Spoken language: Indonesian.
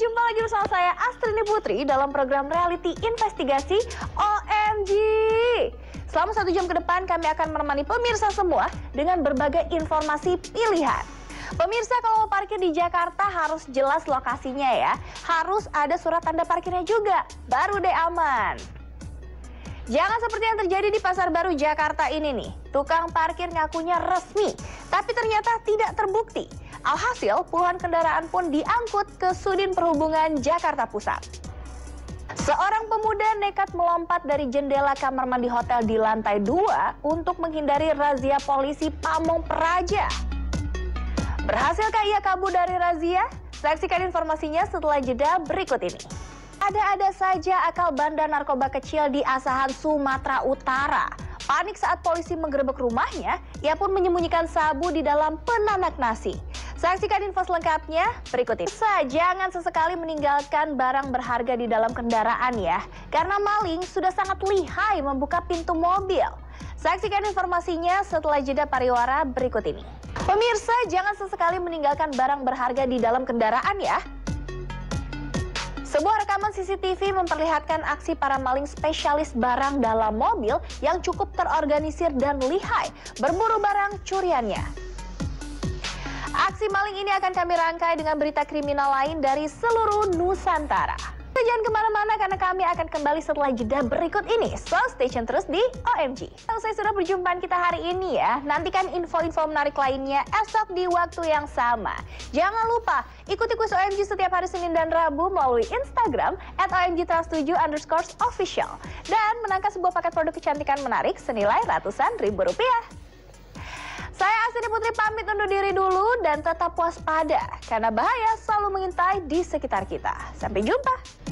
jumpa lagi bersama saya Astrini Putri dalam program reality investigasi OMG. Selama satu jam ke depan kami akan menemani pemirsa semua dengan berbagai informasi pilihan. Pemirsa kalau mau parkir di Jakarta harus jelas lokasinya ya. Harus ada surat tanda parkirnya juga, baru deh aman. Jangan seperti yang terjadi di Pasar Baru Jakarta ini nih. Tukang parkir ngakunya resmi, tapi ternyata tidak terbukti. Alhasil puluhan kendaraan pun diangkut ke Sudin Perhubungan Jakarta Pusat. Seorang pemuda nekat melompat dari jendela kamar mandi hotel di lantai 2 untuk menghindari razia polisi Pamong Praja. Berhasilkah ia kabur dari razia? Saksikan informasinya setelah jeda berikut ini. Ada-ada saja akal bandar narkoba kecil di Asahan, Sumatera Utara. Panik saat polisi menggerebek rumahnya, ia pun menyembunyikan sabu di dalam penanak nasi. Saksikan info selengkapnya berikut ini. Jangan sesekali meninggalkan barang berharga di dalam kendaraan ya, karena maling sudah sangat lihai membuka pintu mobil. Saksikan informasinya setelah jeda pariwara berikut ini. Pemirsa, jangan sesekali meninggalkan barang berharga di dalam kendaraan ya. Sebuah rekaman CCTV memperlihatkan aksi para maling spesialis barang dalam mobil yang cukup terorganisir dan lihai berburu barang curiannya. Aksi maling ini akan kami rangkai dengan berita kriminal lain dari seluruh Nusantara. Jangan ke mana-mana karena kami akan kembali setelah jeda berikut ini. So, station terus di OMG. Saya sudah perjumpaan kita hari ini ya. Nantikan info-info menarik lainnya esok di waktu yang sama. Jangan lupa ikuti kuis OMG setiap hari Senin dan Rabu melalui Instagram at OMG Trans 7 underscore official. Dan menangkan sebuah paket produk kecantikan menarik senilai ratusan ribu rupiah. Saya Asini Putri pamit undur diri dulu dan tetap waspada karena bahaya selalu mengintai di sekitar kita. Sampai jumpa.